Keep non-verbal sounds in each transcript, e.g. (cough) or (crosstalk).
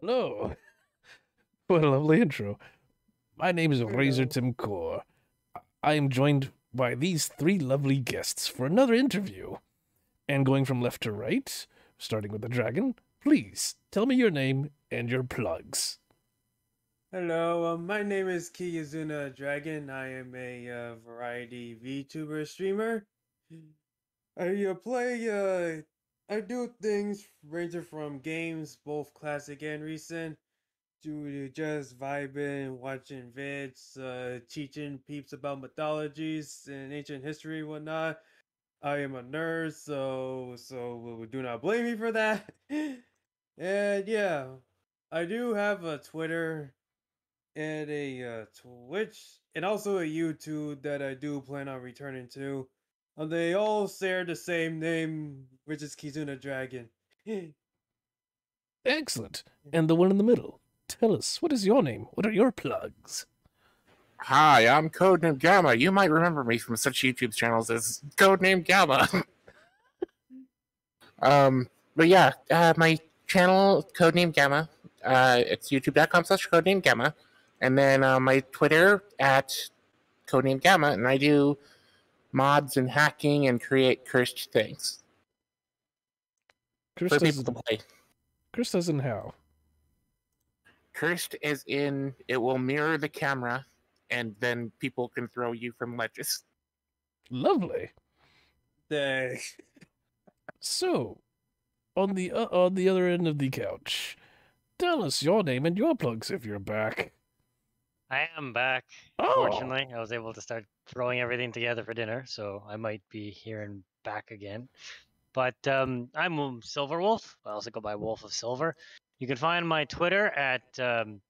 Hello. (laughs) What a lovely intro. My name is Razor. Tim Core. I am joined by these three lovely guests for another interview. And going from left to right, starting with the dragon, please tell me your name and your plugs. Hello, um, my name is Kizuna Dragon. I am a uh, variety VTuber streamer. I uh, play, uh, I do things ranging from games, both classic and recent, to just vibing, watching vids, uh, teaching peeps about mythologies and ancient history, and whatnot. I am a nerd, so so do not blame me for that. (laughs) and yeah, I do have a Twitter and a uh, Twitch, and also a YouTube that I do plan on returning to. And they all share the same name, which is Kizuna Dragon. (laughs) Excellent. And the one in the middle. Tell us, what is your name? What are your plugs? Hi, I'm Codename Gamma. You might remember me from such YouTube channels as Codename Gamma. (laughs) um, but yeah, uh, my channel Codename Gamma. Uh, it's youtube.com slash Codename Gamma, and then uh, my Twitter at Codename Gamma, and I do mods and hacking and create cursed things Chris for people to play. Chris doesn't how. Cursed is in it will mirror the camera, and then people can throw you from ledges. Lovely. Dang. So, on the uh, on the other end of the couch, tell us your name and your plugs if you're back. I am back. Oh. Fortunately, I was able to start throwing everything together for dinner, so I might be here and back again. But um, I'm Silver Wolf. I also go by Wolf of Silver. You can find my Twitter at um,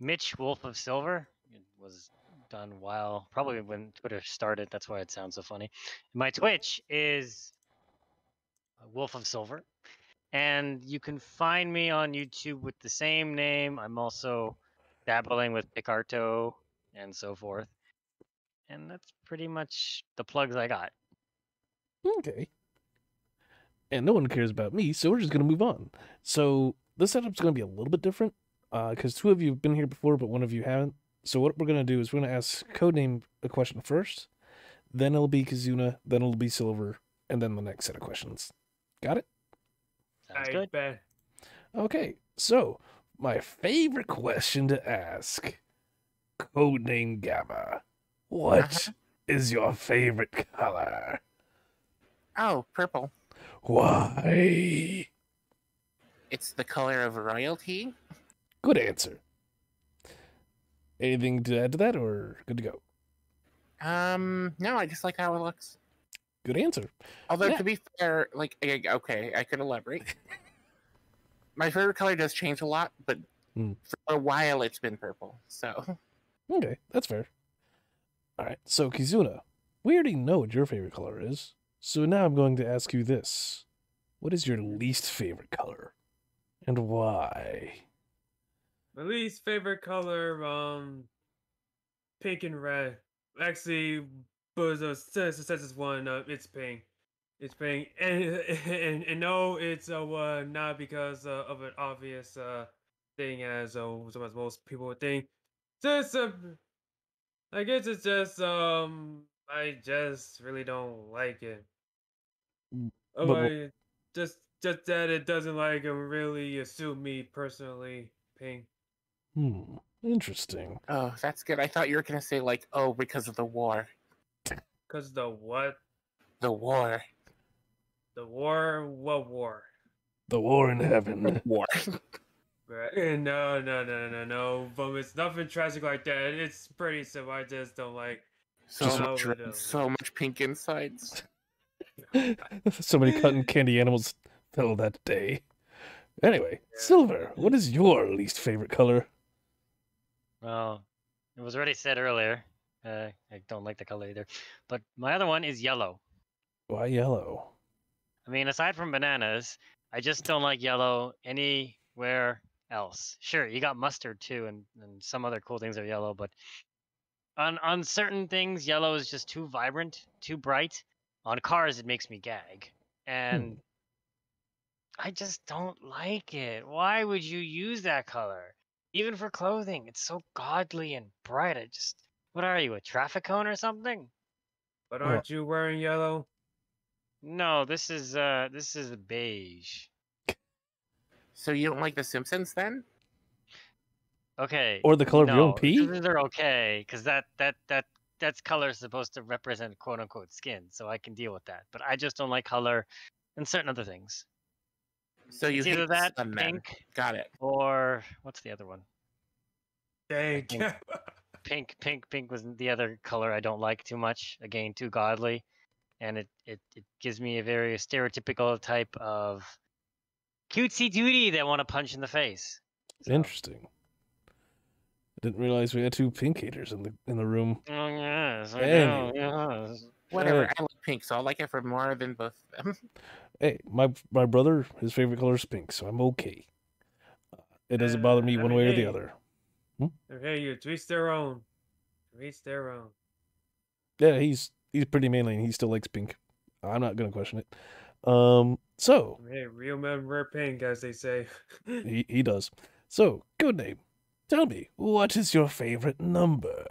Mitch Wolf of Silver. It was done while probably when Twitter started. That's why it sounds so funny. My Twitch is uh, Wolf of Silver, and you can find me on YouTube with the same name. I'm also dabbling with Picarto and so forth. And that's pretty much the plugs I got. Okay. And no one cares about me, so we're just gonna move on. So this setup's gonna be a little bit different, uh, because two of you have been here before, but one of you haven't. So what we're gonna do is we're gonna ask Codename a question first, then it'll be Kizuna, then it'll be Silver, and then the next set of questions. Got it? Sounds I good. bet. Okay. So my favorite question to ask, Codename Gamma, what is your favorite color? Oh, purple. Why? It's the color of royalty. Good answer. Anything to add to that, or good to go? Um, no, I just like how it looks. Good answer. Although Yeah. to be fair, like okay, I could elaborate. (laughs) My favorite color does change a lot, but Hmm. for a while it's been purple. So Okay, that's fair. All right, so Kizuna, we already know what your favorite color is. So now I'm going to ask you this: What is your least favorite color, and why? My least favorite color, um, pink and red. Actually, but since since it's one, uh, it's pink. It's pink, (laughs) and and, and no, it's uh, uh not because uh, of an obvious uh thing as uh some as most people would think. Just uh, I guess it's just um I just really don't like it. Mm, Oh, but I just just that it doesn't like really suit me personally. Pink. Hmm, interesting. oh, that's good. I thought you were gonna say like, oh, because of the war. Cause the what? The war. The war? What war? The war in heaven. War. (laughs) Right. eh, No, no, no, no, no. But it's nothing tragic like that. It's pretty simple. I just don't like. so Just- much red, no. so much pink insides. (laughs) so many cotton candy animals fell that day. Anyway, Yeah. Silver, what is your least favorite color? Well, it was already said earlier. Uh, I don't like the color either. But my other one is yellow. Why yellow? I mean, aside from bananas, I just don't like yellow anywhere else. Sure, you got mustard too, and, and some other cool things are yellow, but on on certain things, yellow is just too vibrant, too bright. On cars, it makes me gag, hmm. and I just don't like it. Why would you use that color? Even for clothing, it's so godly and bright. I just what are you, a traffic cone or something? But aren't you wearing yellow? No, this is uh this is beige. So you don't like The Simpsons then? Okay. Or the color of your own no, pee? th- They're okay because that that that that's color is supposed to represent quote unquote skin, so I can deal with that. But I just don't like color and certain other things. So you It's either that sun then. pink Got it. or what's the other one? Dang. think- (laughs) Pink, pink, pink was the other color I don't like too much. Again, too godly, and it it, it gives me a very stereotypical type of cutesy duty that want to punch in the face. So- Interesting. I didn't realize we had two pink haters in the in the room. Oh yes, I Anyway. know. Yes. Whatever. Uh, I like pink, so I'll like it for more than both of them. (laughs) Hey, my my brother, his favorite color is pink, so I'm okay. Uh, It doesn't bother me Uh, one mean, way or the hey. other. hey, you to each their own. To each their own. Yeah, he's he's pretty manly and he still likes pink. I'm not gonna question it. Um, so Hey, real men wear pink, as they say. he he does. So, Codename. Tell me, what is your favorite number?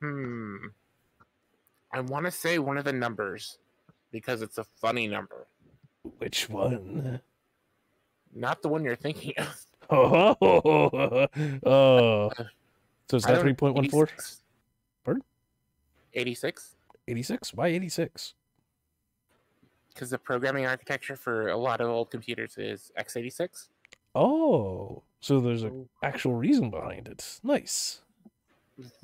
Hmm. I want to say one of the numbers because it's a funny number, Which one? not the one you're thinking of. (laughs) (laughs) Oh, oh. so is I that don't- three point one four? Pardon? 86? Eighty six? Why eighty six? Because the programming architecture for a lot of old computers is x86. Oh, so there's an Oh, actual reason behind it. Nice.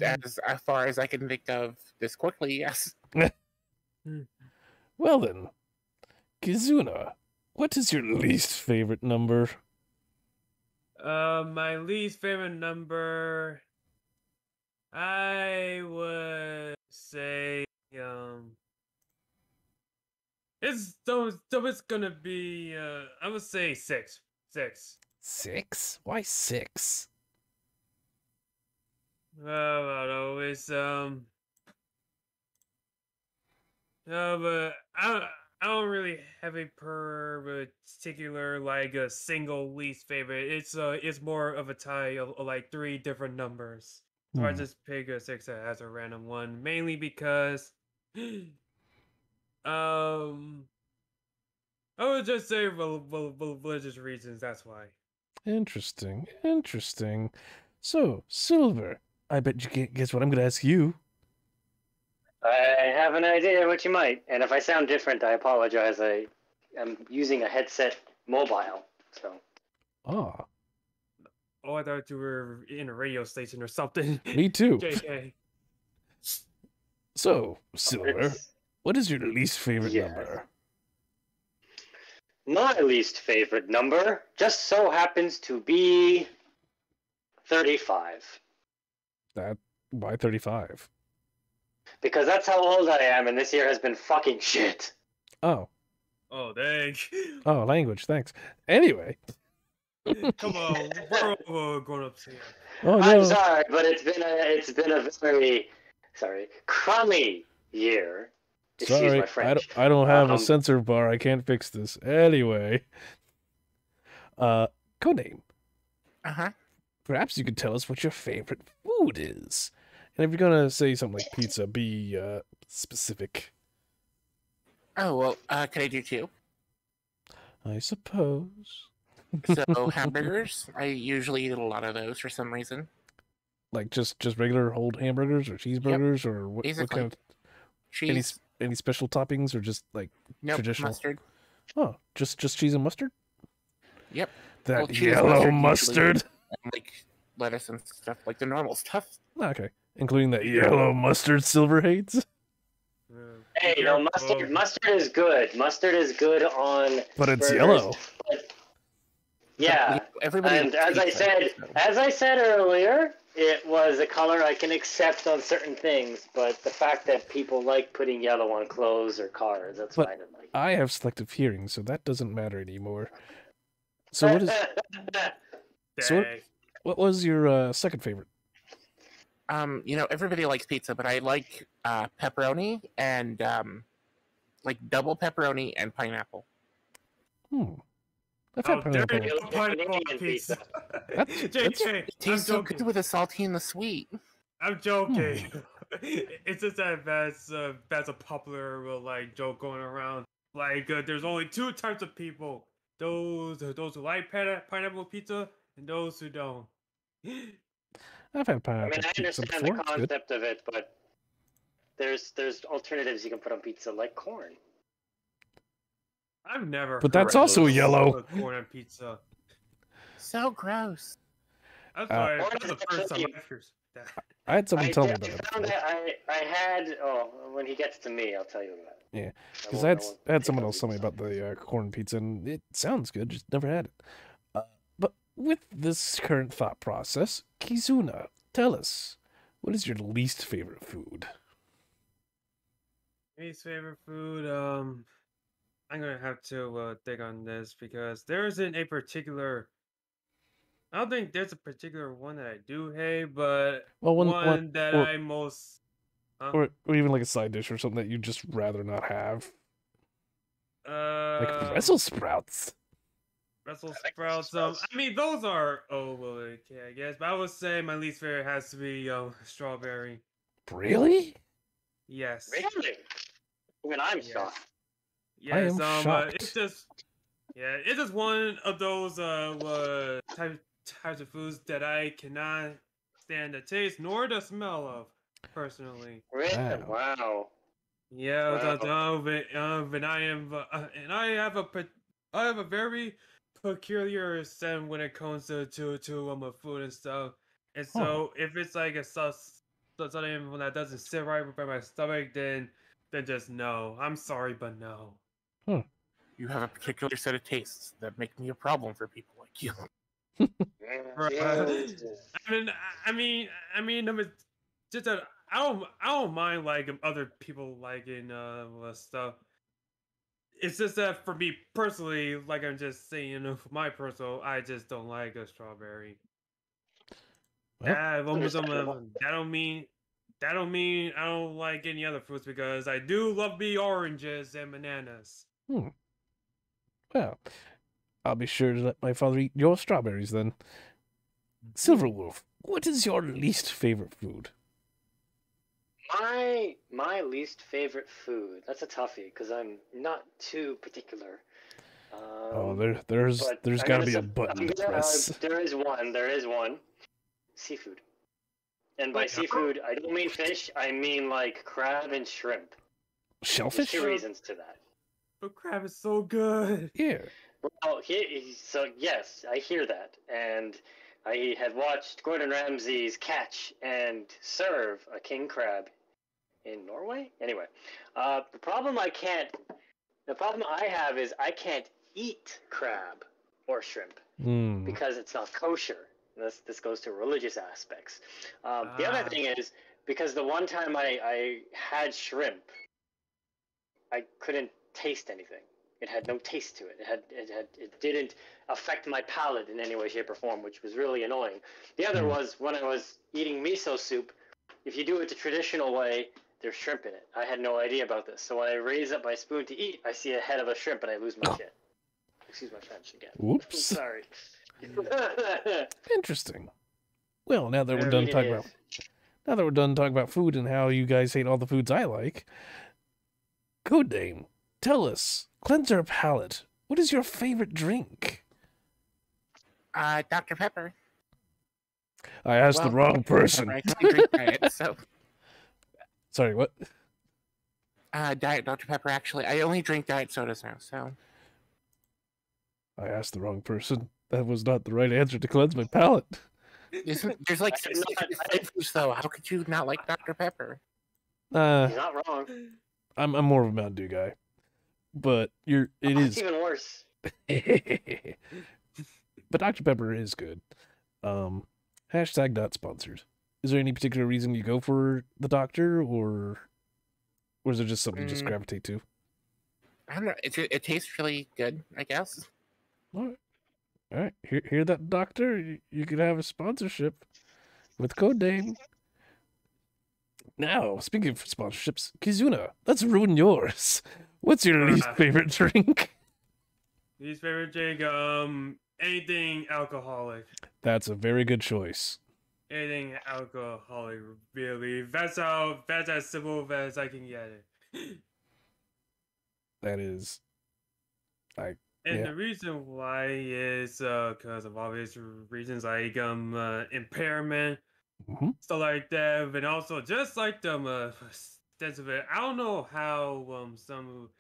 As, as far as I can think of this quickly, yes. (laughs) Well then, Kizuna, what is your least favorite number? Uh, my least favorite number, I would say, um, it's so, so it's gonna be, uh, I would say six, six. Six? Why six? Well, I don't know, um, no, but I don't, I don't really have a particular like a single least favorite. It's uh, it's more of a tie of, of, like three different numbers. So I just pick a six as a random one, mainly because, (gasps) um, I would just say rel- rel- rel- religious reasons. That's why. Interesting. Interesting. So, Silver, I bet you can't guess what I'm going to ask you. I have an idea what you might, and if I sound different, I apologize. I am using a headset mobile, so Ah, Oh, I thought you were in a radio station or something. (laughs) me too. JK. (laughs) So, Silver, what is your least favorite Yes. number? my least favorite number. Just so happens to be thirty-five, That why 35? because that's how old I am, and this year has been fucking shit. Oh, Oh, dang. (laughs) oh, language. Thanks. Anyway, (laughs) Come on, we're all grown ups here. oh I'm sorry, but it's been a it's been a very sorry crummy year. Excuse Sorry, my I don't, I don't have a Um, censor bar. I can't fix this. Anyway, uh, codename. Uh huh. Perhaps you could tell us what your favorite food is. And if you're gonna say something like pizza, be uh, specific. Oh, well, uh, can I do two? I suppose. So, (laughs) hamburgers. I usually eat a lot of those for some reason. Like just just regular old hamburgers or cheeseburgers or what, what kind of Cheese. any any special toppings or just like nope, traditional. mustard. oh just just cheese and mustard. Yep. That Well, yellow mustard mustard. And, like lettuce and stuff, like the normal stuff. Okay, including that yellow mustard silver hates. Hey, no careful. mustard. Mustard is good. Mustard is good on. But it's burgers, yellow. but- yeah, Everybody. and as I pizza, said, so- as I said earlier, it was a color I can accept on certain things, but the fact that people like putting yellow on clothes or cars, that's But- what I didn't like. I have selective hearing, so that doesn't matter anymore. So what is (laughs) so what- what was your uh, second favorite? Um, you know, everybody likes pizza, but I like uh, pepperoni and um, like double pepperoni and pineapple. Hmm. I've Oh, had there pineapple. is You're no pineapple pizza. pizza. That's- that's- (laughs) JK, It tastes so good with the salty and the sweet. I'm joking. (laughs) it's just that that's uh, that's a popular uh, like joke going around. Like uh, there's only two types of people: those those who like pine- pineapple pizza and those who don't. (laughs) I've had pineapple. I mean, I understand before. the It's good. concept of it, but there's there's alternatives you can put on pizza, like corn. I've never. But that's also of yellow. Corn on pizza. So gross. I'm Uh, sorry. Corn that's is the first time actually- I've heard that. I had someone I, tell me about it that I I had oh when he gets to me, I'll tell you about. it. Yeah, Because won't- I had, I had someone else tell me about the uh, corn pizza, and it sounds good, just never had it. Uh, but with this current thought process, Kizuna, tell us, what is your least favorite food? Least favorite food. Um, I'm gonna have to uh, think on this because there isn't a particular. I don't think there's a particular one that I do hate, but Well, one, one, one that or- I most. Huh? or, or even like a side dish or something that you'd just rather not have, uh, like Brussels sprouts. Brussels sprouts. Um. I mean those are oh well, okay, I guess. But I would say my least favorite has to be um strawberry. Really? Yes. Really? When I'm Yes. shocked. Yes, am um, uh, it's just, yeah, it's just one of those uh, uh type, types of foods that I cannot stand the taste nor the smell of, personally. Really? Wow. Wow. Yeah, that, Wow. but, uh, but I am, uh, uh, and I have a, pe- I have a very peculiar scent when it comes to to to um uh, food and stuff. And Huh. so if it's like a sauce, something that doesn't sit right with my stomach, then then just no. I'm sorry, but no. You have a particular set of tastes that make me a problem for people like you. (laughs) Bruh. Jesus. I mean, I- I mean, I mean, just that I don't, I don't mind like um, other people liking uh stuff. It's just that for me personally, like I'm just saying, you know, for my personal, I just don't like a strawberry. Well, that, almost, understandable. uh, that don't mean that don't mean I don't like any other fruits because I do love me oranges and bananas. Well, I'll be sure to let my father eat your strawberries then. Silver Wolf, what is your least favorite food? My my least favorite food. That's a toughie because I'm not too particular. Um, oh, there, there's, there's got to be a button to (laughs) gonna, uh, press. there is one. There is one. Seafood. And by seafood, I don't mean fish. I mean like crab and shrimp. There's Shellfish? two reasons to that. But crab is so good. Yeah. Well, he, so yes, I hear that, and I had watched Gordon Ramsay's catch and serve a king crab in Norway. Anyway, uh, the problem I can't, the problem I have is I can't eat crab or shrimp Hmm. because it's not kosher. This this goes to religious aspects. Um, The Ah. other thing is because the one time I, I had shrimp, I couldn't taste anything. It had no taste to it. It had it had it didn't affect my palate in any way, shape, or form, which was really annoying. The other Hmm. was when I was eating miso soup. If you do it the traditional way, there's shrimp in it. I had no idea about this. So when I raise up my spoon to eat, I see a head of a shrimp and I lose my Oh. shit. Excuse my French again. (laughs) Whoops. Sorry. (laughs) Interesting. Well, now that we're done talking about now that we're done talking about food and how you guys hate all the foods I like, Code Name, tell us, cleanse our palate. What is your favorite drink? Uh, Dr. Pepper. I asked the wrong person. Pepper, I only drink diet, so (laughs) Sorry, what? uh, diet Dr. Pepper. Actually, I only drink diet sodas now. So I asked the wrong person. That was not the right answer to cleanse my palate. Isn't, there's like I'm 60 not- flavors, though. How could you not like Dr. Pepper? Uh, He's not wrong. I'm I'm more of a Mountain Dew guy, but you're (laughs) it That's is. even worse. (laughs) but Dr Pepper is good. Um, hashtag not sponsored. Is there any particular reason you go for the doctor, or or is it just something you just Mm. gravitate to? I don't know. It, it tastes really good, I guess. All right, all right. Hear hear that, doctor? You, you could have a sponsorship with code name. Now, speaking of sponsorships, Kizuna, let's ruin yours. What's your least (laughs) favorite drink? least favorite drink, um, anything alcoholic. That's a very good choice. Anything alcoholic, really. That's how. That's as simple as I can get it. That is like. And Yeah. the reason why is uh because of obvious reasons like um uh, impairment, Mhm. stuff like that, and also just like them uh it. I don't know how um some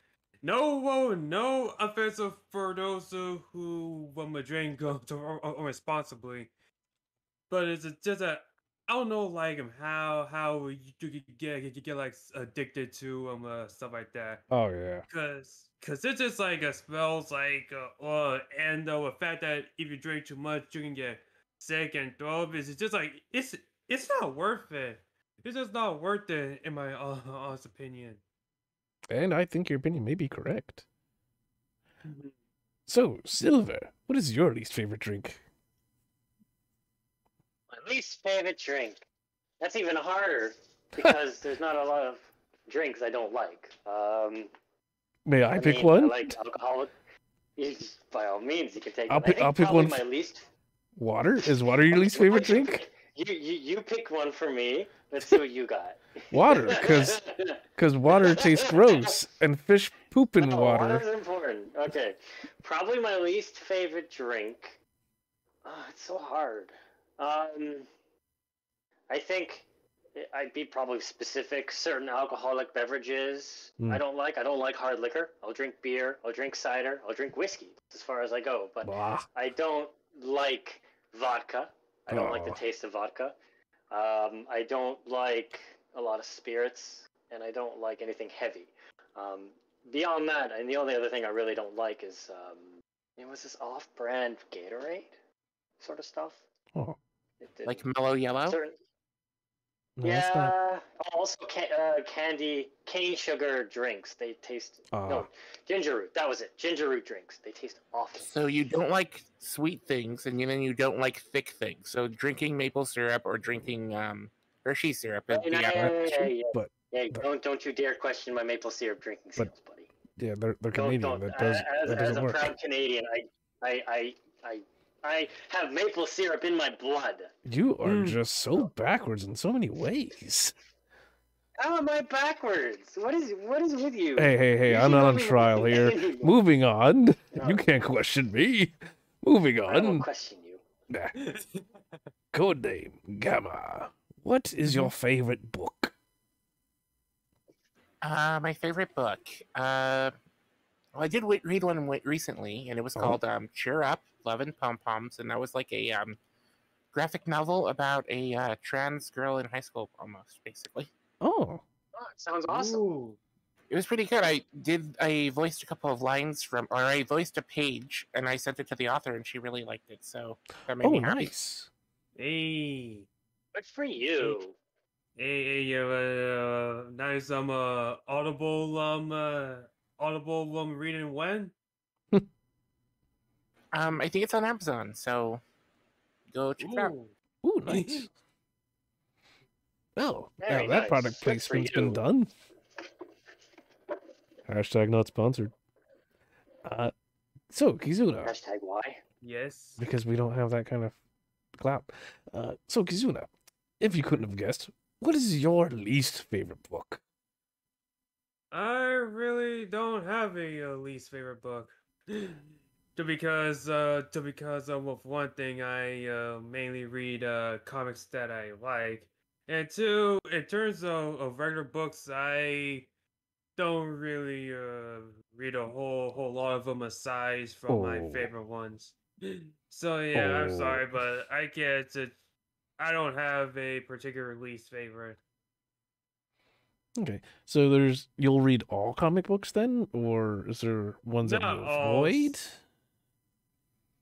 no well, no offensive for those who um (laughs) or- or responsibly, but it's just a I don't know like um how how you get you get like addicted to um uh, stuff like that. oh yeah. Cause, cause it's just like uh, smells like, uh, uh, and uh, the fact that if you drink too much, you can get sick and throw up. It's just like it's it's not worth it. It's just not worth it, in my uh, honest opinion. And I think your opinion may be correct. So, Silver, what is your least favorite drink? My least favorite drink. That's even harder (laughs) because there's not a lot of drinks I don't like. Um, May I, pick mean, one? I like alcoholic. By all means, you can take. I'll it. Pick- I'll pick one My least. Water? Is water (laughs) your least favorite drink? You, you you pick one for me. Let's see what you got. (laughs) water, Because because water tastes gross, and fish poop in Oh, water. Water's important. Okay, probably my least favorite drink. Oh, it's so hard. Um, I think I'd be probably specific. Certain alcoholic beverages Mm. I don't like. I don't like hard liquor. I'll drink beer. I'll drink cider. I'll drink whiskey. As far as I go, but Blah. I don't like vodka. I don't like the Oh. taste of vodka. Um, I don't like a lot of spirits, and I don't like anything heavy. Um, beyond that, and the only other thing I really don't like is um, it was this off-brand Gatorade sort of stuff. Oh, It didn't- Like Mello Yello. certain, no, that's not. yeah. Also, ca- uh, candy, cane sugar drinks. They taste Ah. no ginger root. That was it. Ginger root drinks. They taste awful. So you don't like sweet things, and then you don't like thick things. So drinking maple syrup or drinking um, Hershey syrup is Hey, the no, other- yeah, yeah, yeah. But Hey, but- don't don't you dare question my maple syrup drinking But- skills, buddy. yeah, they're they're Don't, Canadian. don't. That does as, that as doesn't a work. proud Canadian, I, I, I, I, I have maple syrup in my blood. You are Mm. just so backwards in so many ways. How am I backwards? What is what is with you? Hey, hey, hey! You I'm not on trial here. anyone. Moving on. No. You can't question me. Moving on. I will on. question you. Nah. Code name Gamma. What is your favorite book? Uh, my favorite book. Uh, well, I did w- read one w- recently, and it was Oh. called um, "Cheer Up, Love and Pom Poms," and that was like a um, graphic novel about a uh, trans girl in high school, almost basically. Oh, Oh, sounds awesome. Ooh. It was pretty good. I did. I voiced a couple of lines from, or I voiced a page, and I sent it to the author, and she really liked it. So that made oh, me happy. nice. Hey, Good for you. hey, hey, you have a uh, nice um uh, audible um uh, audible um reading when? Um, I think it's on Amazon, so go check it out. Ooh. Ooh, nice. Well, now Very that nice. product Good placement's been done. Hashtag not sponsored. Uh, so Kizuna, Hashtag why? Yes. because we don't have that kind of clout. Uh, so Kizuna, if you couldn't have guessed, what is your least favorite book? I really don't have a uh, least favorite book. Because uh to because of one thing I uh, mainly read uh comics that I like. And two, in terms of, of regular books, I don't really uh read a whole whole lot of them aside from my Oh. favorite ones. (sniffs) So yeah, I'm sorry, Oh. but I can't. I don't have a particular least favorite. Okay, so there's you'll read all comic books then, or is there ones that you avoid? s-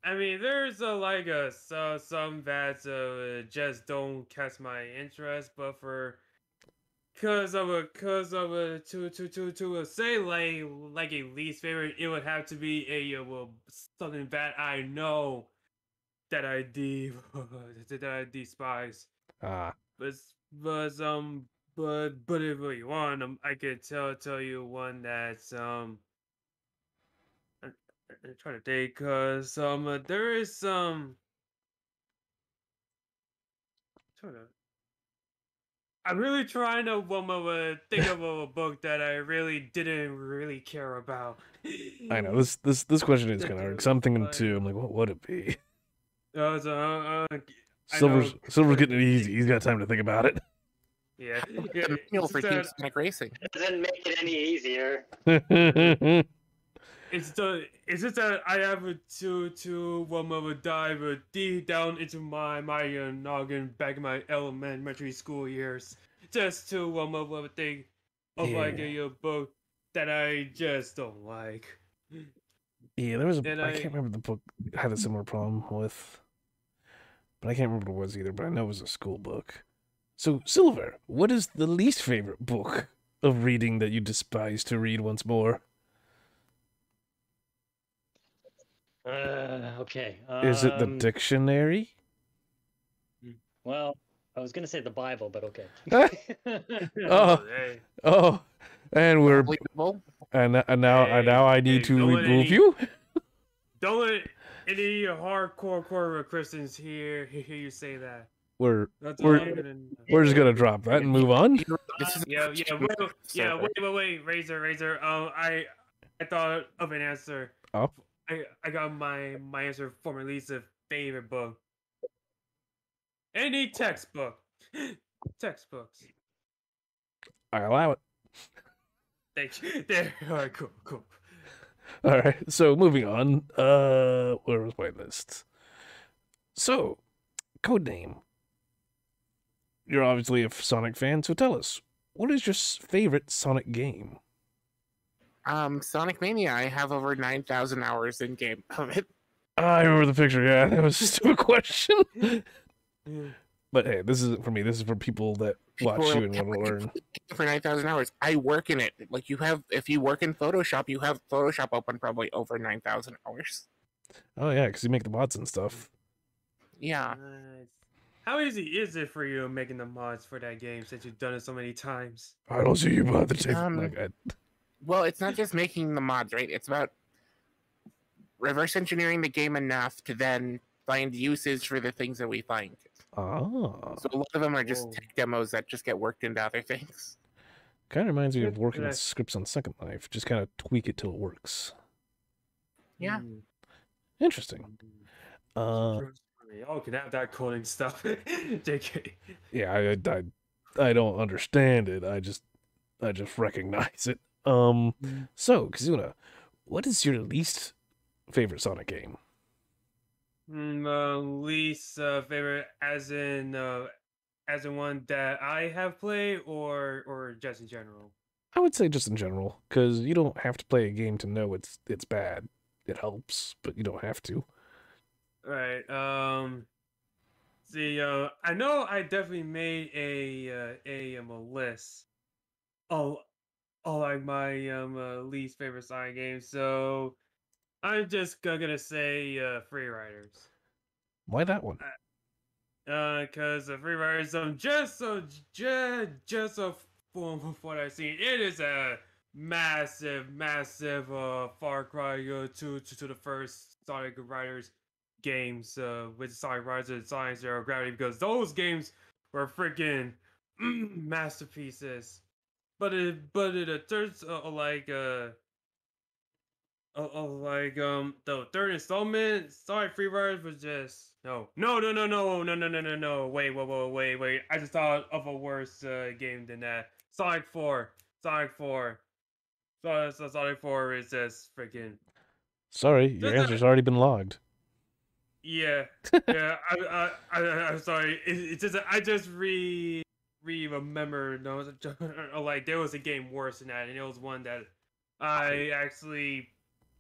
I mean, there's a, like a so, some that uh, just don't catch my interest, but for cause of a cause of a to to to to uh, say like like a least favorite, it would have to be a uh, well something that I know that I de (laughs) that I despise. Ah, But but um but but if you want, um, I could tell tell you one that's um. I'm trying to think, cause um, uh, there is some. Trying to. I'm really trying to um, uh, think of a book that I really didn't really care about. I know this this this question is That kind of hard. dude, Cause I'm thinking like- (laughs) too. I'm like, what would it be? Uh, so, uh, uh, I Silver's Silver's getting it easy. He's got time to think about it. yeah. (laughs) The yeah, for just Team that- Sonic Racing. It doesn't make it any easier. (laughs) It's the it's just that I have to to one of a dive uh, deep down into my my uh, noggin back in my elementary school years, just to one of a thing of like a, uh, book that I just don't like. yeah, there was a. And I I- can't remember the book had a similar problem with, but I can't remember what it was either. But I know it was a school book. So Silver, what is the least favorite book of reading that you despise to read once more? Uh, okay. Is it the um, dictionary? Well, I was gonna say the Bible, but okay. (laughs) Oh. Oh, and we're Unbelievable. and and now and now I need Hey, to remove any- you. (laughs) don't let any hardcore core Christians hear hear you say that. We're That's We're- all gonna. we're just gonna drop that and move on. Yeah, yeah, wait, wait, yeah, Silver. wait, wait, wait, Razor, Razor. Um, I, I thought of an answer. Oh. I, I got my my answer for my least favorite book. Any textbook, (gasps) textbooks. I allow it. Thank you. (laughs) There. All right, cool, cool. All right. So moving on. Uh, where was my list? So, code name. You're obviously a Sonic fan, so tell us what is your favorite Sonic game? Um, Sonic Mania. I have over nine thousand hours in game (laughs) of it. I remember the picture. Yeah, (laughs) that was just a question. (laughs) But hey, this isn't for me. This is for people that watch People are you and want to learn. you play a game For nine thousand hours, I work in it. Like you have, if you work in Photoshop, you have Photoshop open probably over nine thousand hours. Oh yeah, because you make the mods and stuff. Yeah, How easy is it for you making the mods for that game since you've done it so many times? I don't see you bother taking. Um, like, I, Well, it's not just making the mods, right? It's about reverse engineering the game enough to then find uses for the things that we find. ah, So a lot of them are just Whoa. tech demos that just get worked into other things. kind of reminds me of working on scripts on Second Life. Just kind of tweak it till it works. Yeah. Mm. Interesting. Uh, Y'all can have that coding stuff. (laughs) JK. yeah, I, I, I don't understand it. I just, I just recognize it. Um, Mm. so Kizuna, what is your least favorite Sonic game? Mm, uh, least uh, favorite, as in, uh, as in one that I have played, or or just in general. I would say just in general, because you don't have to play a game to know it's it's bad. It helps, but you don't have to. Right. Um. See, uh, I know I definitely made a uh, a um a list. Oh, oh, like my um uh, least favorite Sonic game. So, I'm just gonna say uh, Free Riders. Why that one? Uh, cause the Free Riders, um, just so just just so of what I've seen, it is a massive, massive uh far cry uh, to, to to the first Sonic Riders games uh with Sonic Riders and Sonic Zero Gravity because those games were freaking (clears throat) masterpieces. But it but it uh, turns uh, like uh. Oh, oh, like um, the third installment, Sonic Free Riders was just no, no, no, no, no, no, no, no, no, no. Wait, wait, wait, wait, wait. I just thought of a worse uh, game than that. Sonic Four, Sonic Four, so, so Sonic Four is just freaking Sorry, (laughs) your answer's already been logged. yeah, (laughs) yeah. I, I, I, I'm sorry. It, it's just I just re re remember. No, (laughs) like there was a game worse than that, and it was one that I actually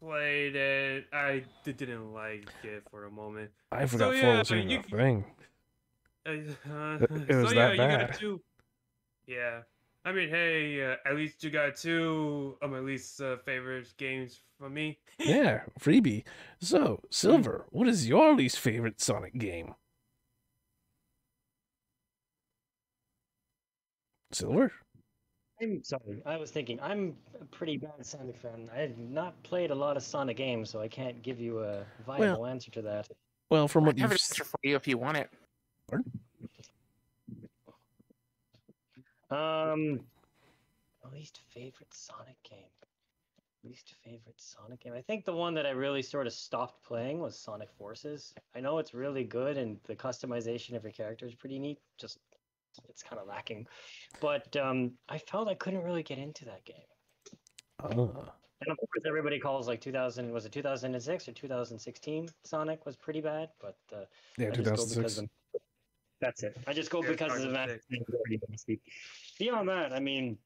played and I d- didn't like it for a moment. I forgot yeah, four was even you a thing. Uh, (laughs) it was so that yeah, bad. two. Yeah, I mean, hey, uh, at least you got two of my least uh, favorite games from me. (laughs) Yeah, freebie. So, Silver, what is your least favorite Sonic game? Silver? I'm sorry. I was thinking I'm a pretty bad Sonic fan. I have not played a lot of Sonic games, so I can't give you a viable answer to that. Well, from I what have you've an answer for you if you want it. Um, least favorite Sonic game. Least favorite Sonic game. I think the one that I really sort of stopped playing was Sonic Forces. I know it's really good and the customization of your character is pretty neat. Just it's kind of lacking, but um, I felt I couldn't really get into that game. ah, And of course, everybody calls like 2000 was it 2006 or 2016 Sonic was pretty bad, but uh, yeah, I just go because 2006. of, that's it. I just go Yeah, because of that. 2006. Beyond that, I mean,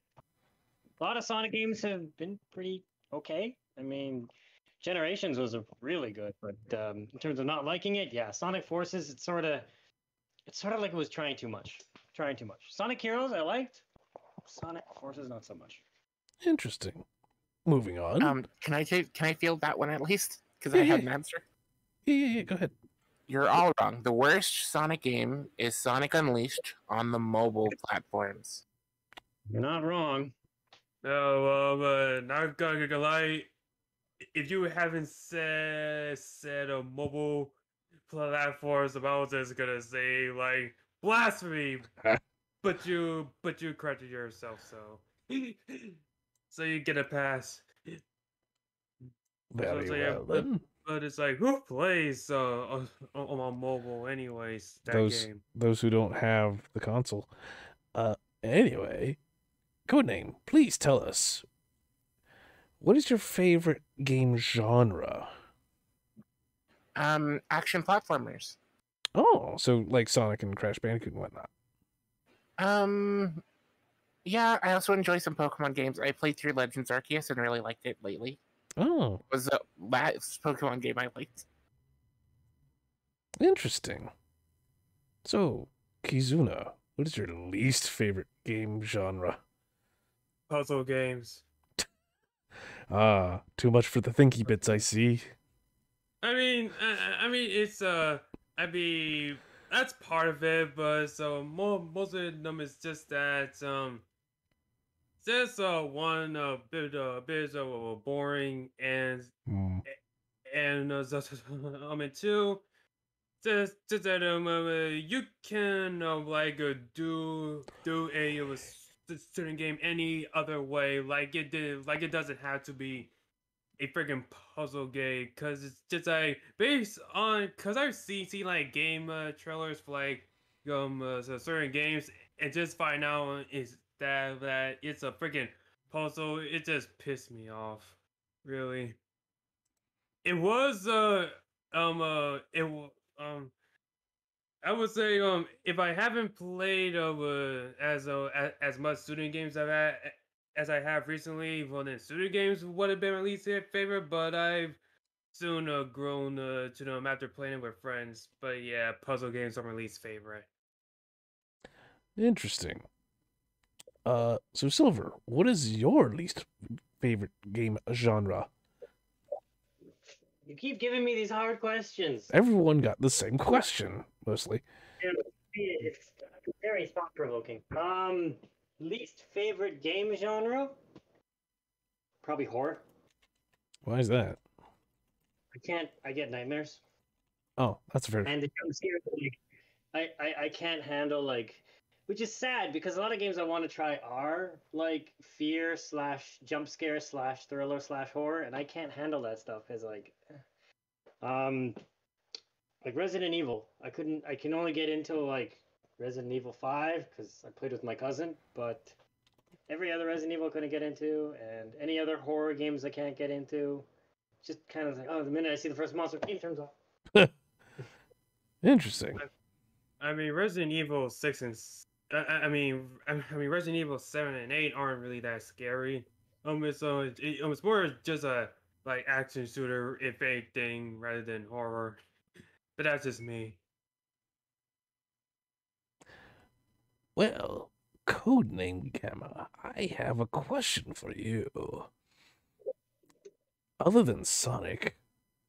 a lot of Sonic games have been pretty okay. I mean, Generations was a really good, but um, in terms of not liking it, yeah, Sonic Forces, it's sort of, it's sort of like it was trying too much, trying too much. Sonic Heroes, I liked. Sonic Forces, not so much. Interesting. Moving on. Um, can I take? Can I field that one at least? Because I Yeah, had an answer. yeah, yeah, yeah, go ahead. You're all wrong. The worst Sonic game is Sonic Unleashed on the mobile platforms. You're not wrong. No, um, uh, not gonna lie. If you haven't said said a mobile platforms, I was just gonna say like blasphemy. (laughs) but you, but you corrected yourself, so (laughs) so you get a pass. Very so, yeah, well but- But it's like who plays uh on, on on mobile anyways? That Those- game. Those who don't have the console. Uh, anyway, codename. Please tell us. What is your favorite game genre? Um, action platformers. Oh, so like Sonic and Crash Bandicoot and whatnot. Um, yeah, I also enjoy some Pokemon games. I played through Legends Arceus and really liked it lately. Oh, It was the last Pokemon game I liked. interesting. So, Kizuna, what is your least favorite game genre? Puzzle games. (laughs) Ah, too much for the thinky bits, I see. I mean, I, I mean, it's uh, I mean, that's part of it, but so mo- most of them is just that um, just uh one uh bit uh bit uh boring and Hmm. and uh, (laughs) I mean two, just just that um uh, you can uh, like uh, do do a certain game any other way like it did like it doesn't have to be a freaking puzzle game because it's just like based on because I've seen seen like game uh, trailers for like um uh, so certain games and just find out is that that it's a freaking puzzle it just pissed me off really. It was uh um uh it um I would say um if I haven't played uh, as uh, as much student games I've had as I have recently, well then student games would have been my least favorite, but I've soon uh, grown uh, to them after playing it with friends. But yeah, puzzle games are my least favorite. Interesting. Uh, so Silver, what is your least favorite game genre? You keep giving me these hard questions. Everyone got the same question, mostly. It's very thought provoking. Um, least favorite game genre? Probably horror. Why is that? I can't. I get nightmares, Oh, that's fair. and the jump scares. Like, I, I I can't handle like, which is sad because a lot of games I want to try are like fear slash jump scare slash thriller slash horror, and I can't handle that stuff because like, um, like Resident Evil. I couldn't. I can only get into like Resident Evil Five because I played with my cousin, but every other Resident Evil I couldn't get into, and any other horror games I can't get into. Just kind of like, oh, the minute I see the first monster, game turns off. (laughs) Interesting. I mean, Resident Evil six and I mean, I I mean, Resident Evil seven and eight aren't really that scary. Um, it's uh, it, um, it's more just a like action shooter, if anything, rather than horror. But that's just me. Well, codename Gamma, I have a question for you. Other than Sonic,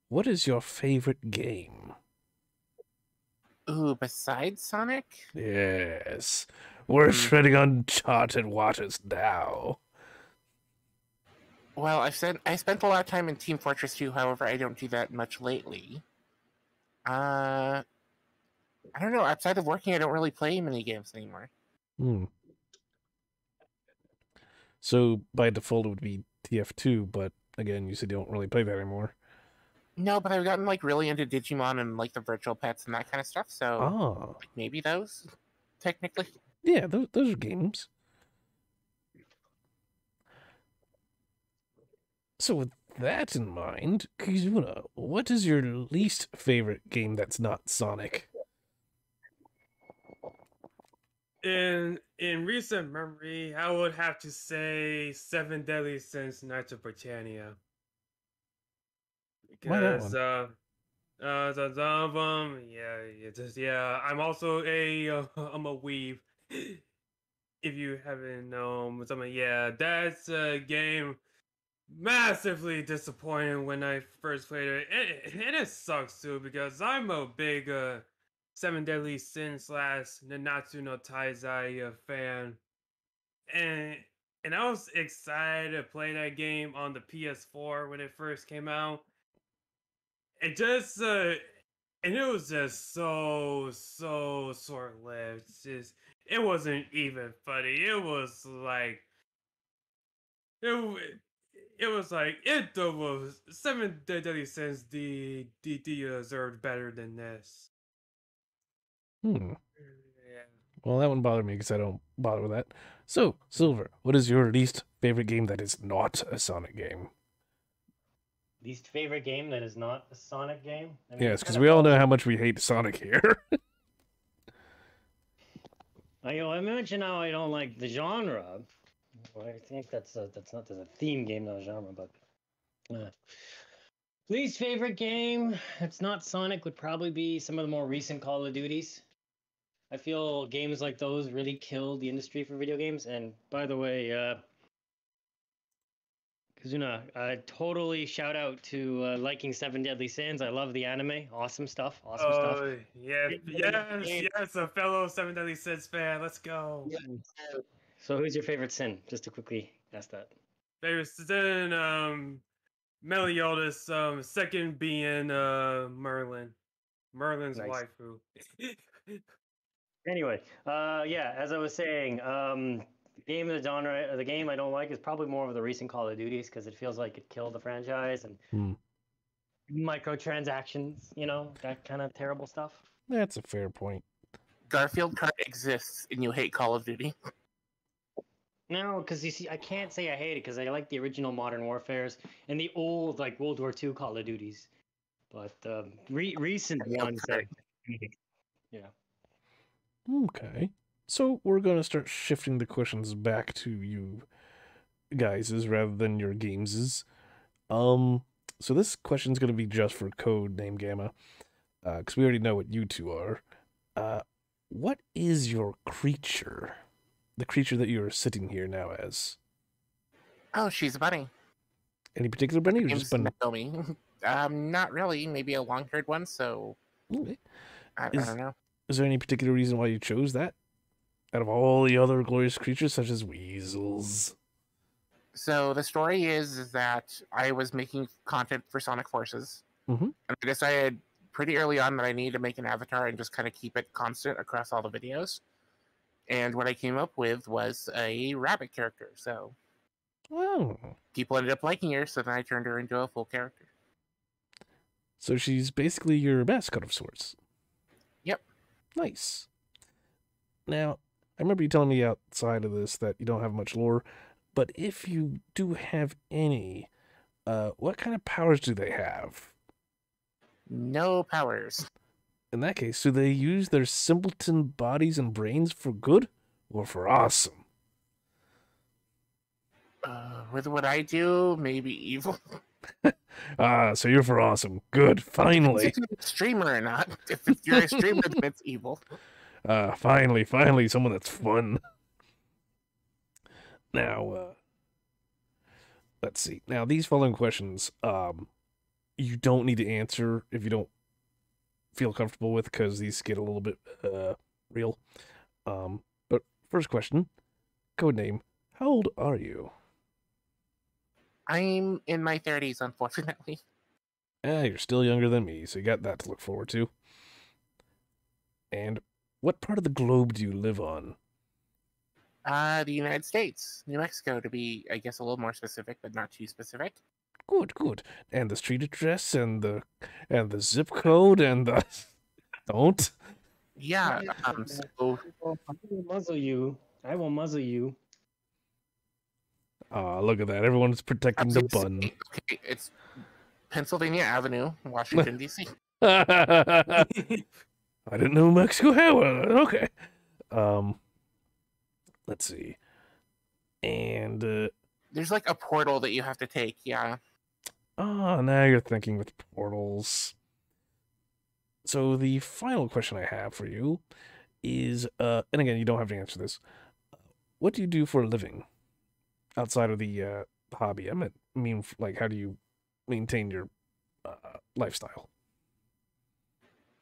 what is your favorite game? Ooh, besides Sonic, Yes. We're Hmm. treading uncharted waters now. Well, I've spent I spent a lot of time in Team Fortress 2. However, I don't do that much lately. Uh, I don't know. Outside of working, I don't really play many games anymore. Hmm. So by default it would be TF2, but again, you said you don't really play that anymore. No, but I've gotten like really into Digimon and like the virtual pets and that kind of stuff. So Ah, like, maybe those, technically. yeah, those those are games. So with that in mind, Kizuna, what is your least favorite game that's not Sonic? In in recent memory, I would have to say Seven Deadly Sins: Knights of Britannia. Because uh, uh, the of them, yeah, yeah, just yeah. I'm also a uh, (laughs) I'm a weeb. if you haven't known, something, yeah, that's a game massively disappointing when I first played it, and, and it sucks too because I'm a big uh Seven Deadly Sins slash Nanatsu no Taizai fan, and and I was excited to play that game on the PS4 when it first came out. It just uh, and it was just so so short lived. Just it wasn't even funny. It was like it. It was like it was seven deadly sins. D D deserved better than this. Hmm. Yeah. Well, that wouldn't bother me because I don't bother with that. So, Silver, what is your least favorite game that is not a Sonic game? Least favorite game that is not a Sonic game? I mean, Yes, because we all know how much we hate Sonic here. I, I mentioned how I don't like the genre. Well, I think that's a, that's not that's a theme game, not a genre. But uh, least favorite game that's not Sonic would probably be some of the more recent Call of Duties. I feel games like those really killed the industry for video games. And by the way, uh, Kizuna, uh, totally shout out to uh, liking Seven Deadly Sins. I love the anime. Awesome stuff. Awesome stuff. Oh yeah, Yeah, yes, yes, a fellow Seven Deadly Sins fan. Let's go. So, who's your favorite sin? Just to quickly ask that. Favorite sin, um Meliodas, um second being uh Merlin. Merlin's Nice. waifu. (laughs) Anyway, uh, yeah, as I was saying, um, the game of the genre, uh, the game I don't like is probably more of the recent Call of Duties because it feels like it killed the franchise and Hmm. microtransactions, you know, that kind of terrible stuff. That's a fair point. Garfield Kart exists, and you hate Call of Duty. No, because you see, I can't say I hate it because I like the original Modern Warfares and the old like World War II Call of Duties, but um, re- recent ones. (laughs) yeah. Okay. So we're going to start shifting the questions back to you guys's rather than your games's. Um, so this question's going to be just for code name Gamma, because we already know what you two are. Uh, what is your creature? The creature that you are sitting here now as? Oh, she's a bunny. Any particular bunny or just bunny? Naomi. (laughs) Um, not really. Maybe a long-haired one. So Okay. I, I don't know. Is there any particular reason why you chose that? Out of all the other glorious creatures, such as weasels. So the story is, is that I was making content for Sonic Forces, Mhm. and I decided pretty early on that I needed to make an avatar and just kind of keep it constant across all the videos. And what I came up with was a rabbit character. So Oh. people ended up liking her, so then I turned her into a full character. So she's basically your mascot of sorts. Nice. Now, I remember you telling me outside of this that you don't have much lore, but if you do have any, uh, what kind of powers do they have? No powers. In that case, do they use their simpleton bodies and brains for good or for awesome? Uh, with what I do, maybe evil. (laughs) (laughs) Ah, so you're for awesome. Good, finally. If you're a streamer or not. If, you're a streamer, then it's evil. Uh, (laughs) finally, finally, someone that's fun. Now, uh, let's see. Now, these following questions, um, you don't need to answer if you don't feel comfortable with, because these get a little bit uh real. Um, but First question, code name. How old are you? I'm in my 30s, unfortunately. (laughs) Yeah, you're still younger than me, so you got that to look forward to. And what part of the globe do you live on? Uh, the United States, New Mexico, to be, I guess, a little more specific, but not too specific. Good, good. And the street address and the and the zip code and the (laughs) don't. Yeah. Um. So I will muzzle you. I will muzzle you. Ah, look at that. Everyone's protecting the bun. (laughs) Okay, it's Pennsylvania Avenue, Washington D.C. (laughs) (laughs) I didn't know Mexico had one. Okay. Um let's see. And uh There's like a portal that you have to take. Yeah. ah, now you're thinking with portals. So the final question I have for you is uh and again you don't have to answer this. What do you do for a living outside of the uh hobby? I mean like how do you maintain your uh, lifestyle?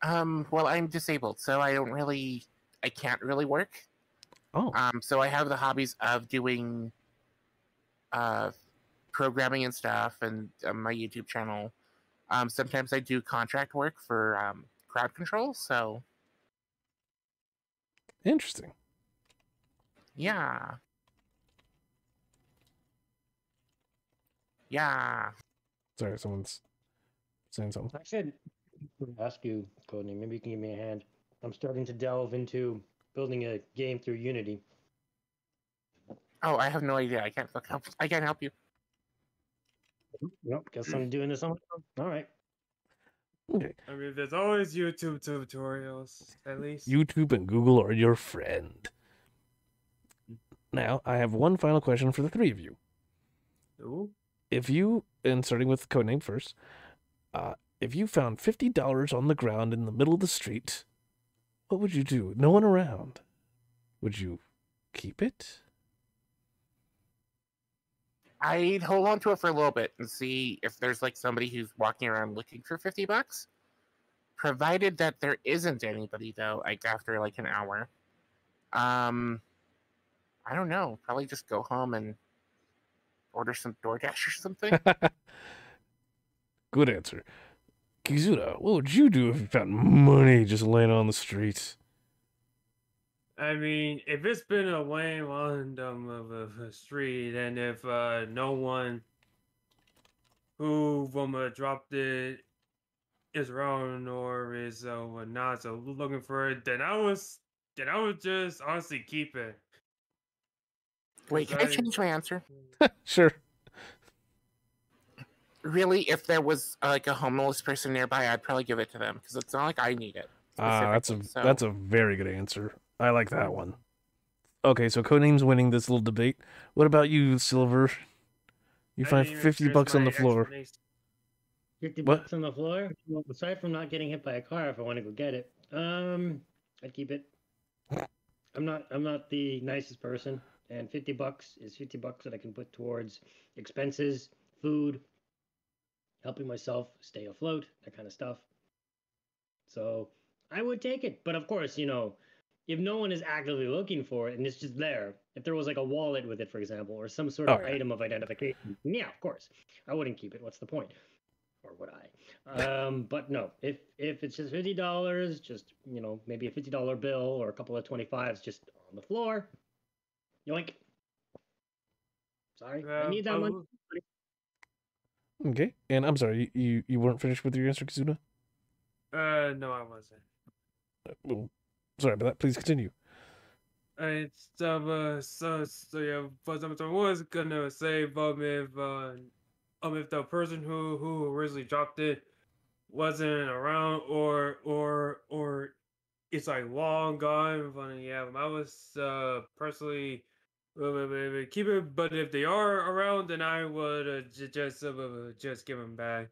Um. Well, I'm disabled, so I don't really, I can't really work. Oh, Um. So I have the hobbies of doing, uh, programming and stuff, and uh, my YouTube channel. Um. Sometimes I do contract work for um crowd control. So interesting. yeah. Yeah. Sorry, someone's saying something. I should ask you, Courtney. Maybe you can give me a hand. I'm starting to delve into building a game through Unity. Oh, I have no idea. I can't fucking help. I can't help you. Nope. Guess I'm doing this on my own. All right. Okay. I mean, there's always YouTube tutorials, at least. YouTube and Google are your friend. Now, I have one final question for the three of you. Ooh. If you, and starting with codename first, uh, if you found fifty dollars on the ground in the middle of the street, what would you do? No one around. Would you keep it? I'd hold on to it for a little bit and see if there's like somebody who's walking around looking for 50 bucks. Provided that there isn't anybody though, like after like an hour. Um I don't know. Probably just go home and order some DoorDash or something. (laughs) Good answer. Kizuna, what would you do if you found money just laying on the street? I mean, if it's been a lane on um, of a, a street, and if uh, no one who um, uh, dropped it is around or is uh, not so looking for it, then I was then I would just honestly keep it. Wait, can I I- change my answer? (laughs) Sure. Really, if there was uh, like a homeless person nearby, I'd probably give it to them because it's not like I need it. Ah, that's a so- that's a very good answer. I like that one. Okay, so codename's winning this little debate. What about you, Silver? You I find fifty bucks on the floor. explanation. 50 What? bucks on the floor. Well, aside from not getting hit by a car, if I want to go get it, um, I'd keep it. (laughs) I'm not. I'm not the nicest person, and 50 bucks is 50 bucks that I can put towards expenses, food, helping myself stay afloat, that kind of stuff. So I would take it, but of course, you know, if no one is actively looking for it and it's just there, if there was like a wallet with it, for example, or some sort of Oh, yeah. item of identification, yeah, of course, I wouldn't keep it. What's the point? Or would I? Um, but no, if if it's just fifty dollars, just you know, maybe a fifty dollar bill or a couple of twenty fives just on the floor, yoink. Sorry, I Um, need that I money. Okay, and I'm sorry, you, you, you weren't finished with your answer, Kizuna? Uh, no, I wasn't. Uh, well, sorry about that. Please continue. And stuff, uh, so, so yeah, but something I was gonna say, but if, uh, um, if the person who who originally dropped it wasn't around, or or or it's like long gone, but yeah, I was uh personally uh, uh, uh, keep it. But if they are around, then I would uh, just uh, just give them back.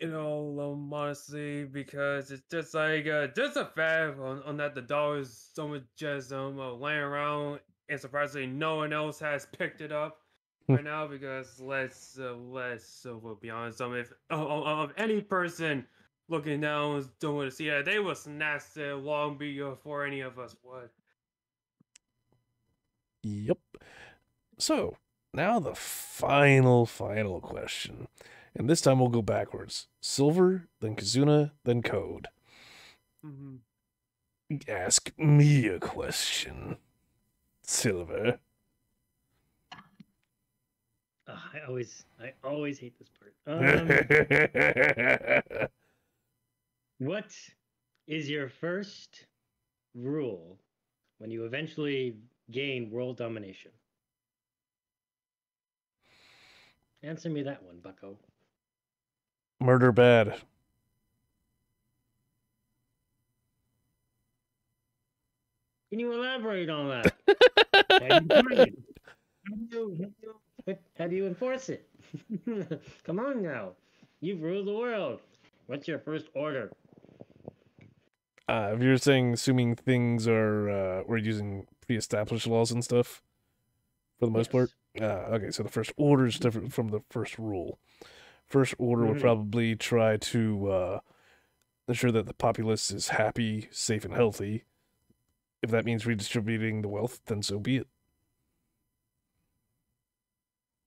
You know, honestly, because it's just like uh, just a fact on, on that the dollars someone just um uh, laying around and surprisingly no one else has picked it up Hmm. right now because let's uh, let's uh, we'll be honest um if uh, uh, of any person looking down, don't want to see that. They was nasty long before any of us would. Yep. So, now the final, final question. And this time we'll go backwards. Silver, then Kizuna, then Code. Mm-hmm. Ask me a question. Silver. I always, I always hate this part. (laughs) Um, what is your first rule when you eventually gain world domination? Answer me that one, Bucko. Murder bad. Can you elaborate on that? (laughs) How do you, define it? how do you, how do you, how do you enforce it? (laughs) Come on now. You've ruled the world. What's your first order? Uh, if you're saying assuming things are uh, we're using pre-established laws and stuff for the most part. Uh, okay, so the first order is different from the first rule. First order would Mhm. probably try to uh, ensure that the populace is happy, safe, and healthy. If that means redistributing the wealth, then so be it.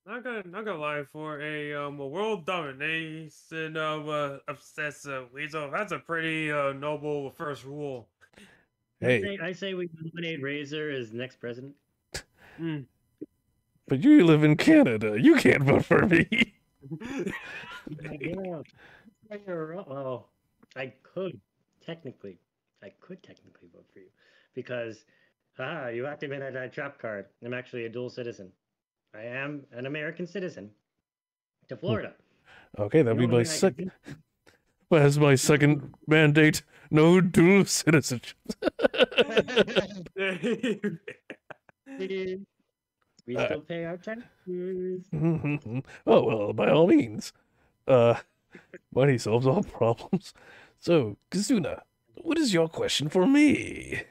Not gonna, not gonna lie. For a um a world domination of uh, obsessive weasel, that's a pretty uh, noble first rule. I Hey, say, I say we nominate Razor as next president. Mm. but you live in Canada. You can't vote for me. (laughs) yeah. Well, I could technically, I could technically vote for you because, ah, you activated that trap card. I'm actually a dual citizen. I am an American citizen to Florida. Okay, that'll You be know my what I mean? I second. Could That's my second mandate. No dual citizenship. do- (laughs) We Uh, still pay our taxes. (laughs) oh well, by all means. Uh, money solves all problems. So, Kizuna, what is your question for me?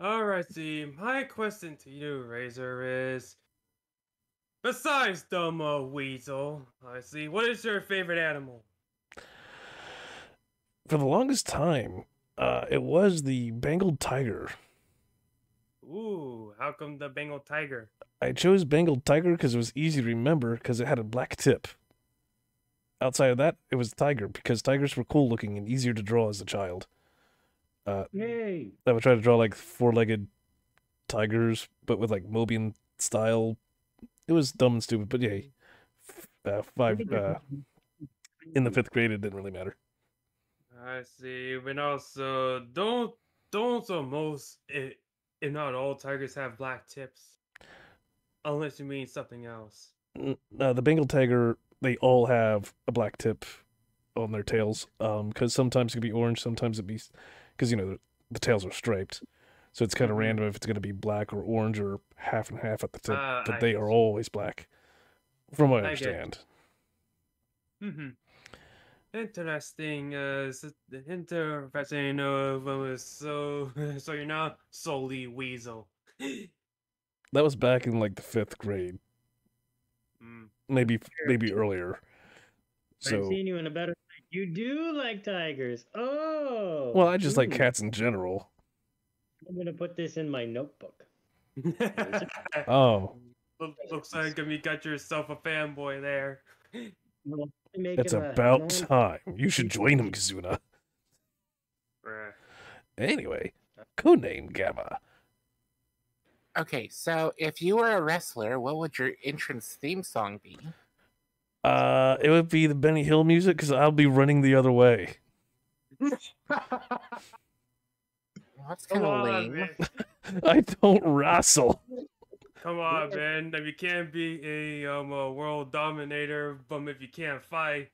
Alright, see, my question to you, Razor, is besides dumb uh, weasel, I see, what is your favorite animal? For the longest time, uh, it was the Bengal tiger. Ooh, how come the Bengal tiger? I chose Bengal tiger because it was easy to remember because it had a black tip. Outside of that, it was tiger because tigers were cool looking and easier to draw as a child. Uh, Yay! I would try to draw like four-legged tigers, but with like Mobian style. It was dumb and stupid, but yay. Uh, five uh, in the fifth grade, it didn't really matter. I see, but also, don't, don't the most, i- if not all tigers have black tips. Unless you mean something else. N- Uh, the Bengal tiger, they all have a black tip on their tails. Um, because sometimes it can be orange, sometimes it be, because you know the, the tails are striped, so it's kind of Mhm. random if it's gonna be black or orange or half and half at the tip. Ah, but I they are always black, from what I I understand. Mm-hmm. Interesting. Uh, s- interesting. Uh, well, so (laughs) so you're not solely weasel. (gasps) That was back in like the fifth grade, Mm. maybe maybe earlier. I've seen you in a better. You do like tigers. Oh. well, I just like cats in general. I'm gonna put this in my notebook. (laughs) Oh, Looks like you got yourself a fanboy there. Well, make it's a about non- time. You should join him, Kizuna. Bruh. Anyway, codename Gamma. Okay, so if you were a wrestler, what would your entrance theme song be? Uh, it would be the Benny Hill music because I'll be running the other way. (laughs) Well, that's kind of lame. man. (laughs) I don't wrestle. Come on, man. If you can't be a um a world dominator, but if you can't fight,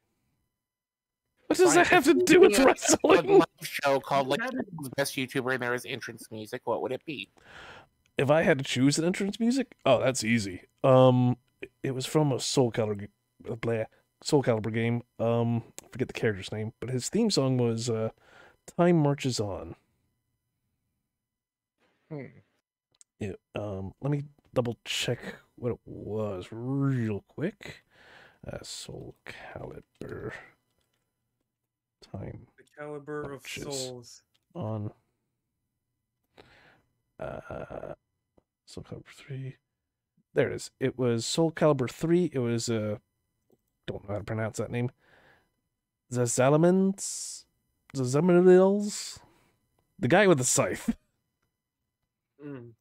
What does that have to do with had A wrestling? live show called like the best YouTuber and there is entrance music. What would it be? If I had to choose an entrance music, oh, that's easy. Um, it was from a Soul Calibur, uh, blah, Soul Calibur game. Um, I forget the character's name, but his theme song was uh, "Time Marches On." Hmm. Yeah, um, let me double check what it was real quick. Uh, Soul Calibur. Time. The Caliber of Souls. on uh Soul Calibur 3. There it is. It was Soul Calibur 3. It was uh don't know how to pronounce that name. The Zazamanils the Zalils? The guy with the scythe. Mm.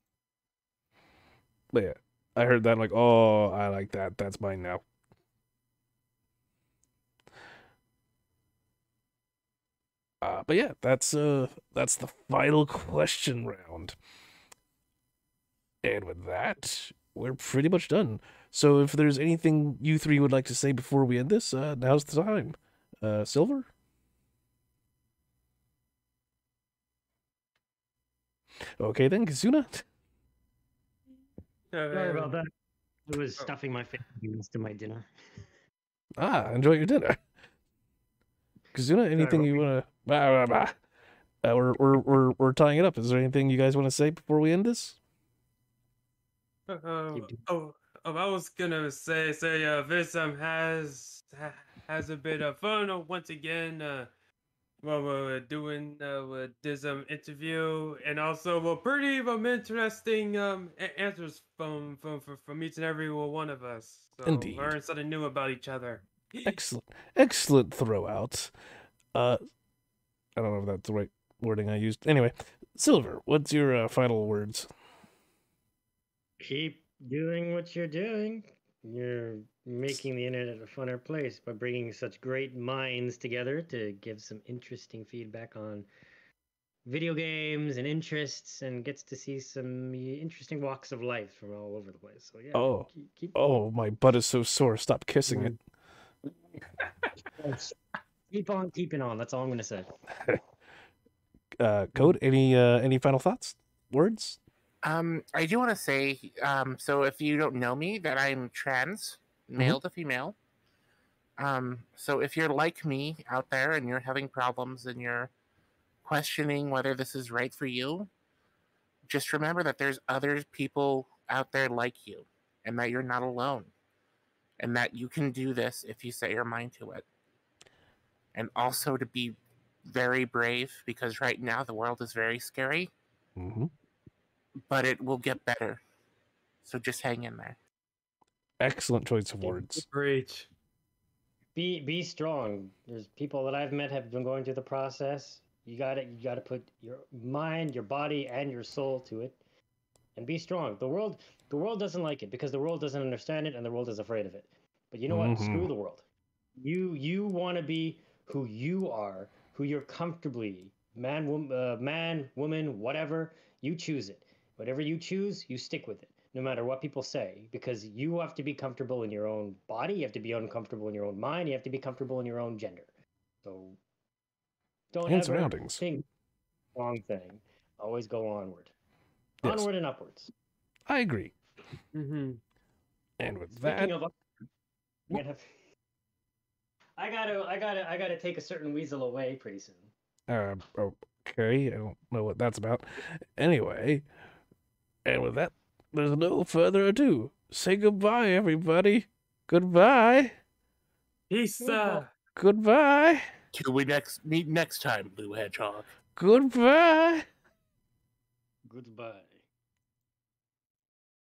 But yeah, I heard that like, oh, I like that. That's mine now. Uh, but yeah, that's uh that's the final question round. And with that, we're pretty much done. So if there's anything you three would like to say before we end this, uh now's the time. Uh Silver? Okay then, Kizuna. (laughs) Sorry Uh, about that. I was Oh. stuffing my face into my dinner. Ah, enjoy your dinner. Kizuna, anything you want to? Uh, we're, we're we're we're tying it up. Is there anything you guys want to say before we end this? Uh, oh, oh, I was gonna say, say, uh, this um has has a bit of fun uh, once again. Uh, well, we're doing uh with this um interview, and also well, pretty um interesting um a- answers from from from from each and every one of us. So Indeed. learn something new about each other. Excellent, excellent throw out. Uh, I don't know if that's the right wording I used. Anyway, Silver, what's your uh, final words? Keep doing what you're doing. You're making the internet a funner place by bringing such great minds together to give some interesting feedback on video games and interests and gets to see some interesting walks of life from all over the place. So yeah, Oh. keep, keep Oh, my butt is so sore. Stop kissing it. (laughs) keep on keeping on. That's all I'm gonna say. (laughs) Uh, Code. Any uh, any final thoughts? Words? Um, I do want to say, um, so if you don't know me, that I'm trans, male to female. Um, so if you're like me out there and you're having problems and you're questioning whether this is right for you, just remember that there's other people out there like you, and that you're not alone, and that you can do this if you set your mind to it. And also to be very brave because right now the world is very scary Mm-hmm. But it will get better. So just hang in there. Excellent choice of words. Great. Be be strong. There's people that I've met have been going through the process. You got to You got to put your mind, your body, and your soul to it, and be strong. The world, the world doesn't like it because the world doesn't understand it, and the world is afraid of it. But you know what? Mhm. Screw the world. You you want to be who you are, who you're comfortably man, woman, uh, man, woman, whatever. You choose it. Whatever you choose, you stick with it no matter what people say, because you have to be comfortable in your own body, you have to be uncomfortable in your own mind, you have to be comfortable in your own gender. So don't And ever surroundings. think wrong thing. Always go onward. Yes. Onward and upwards. I agree. Mm-hmm. And with Speaking that, of I'm gonna (laughs) I gotta I gotta I gotta take a certain weasel away pretty soon. uh, okay, I don't know what that's about. Anyway, and with that, there's no further ado. Say goodbye, everybody. Goodbye. Peace. Uh, Goodbye. Till we next meet next time, Blue Hedgehog. Goodbye. Goodbye.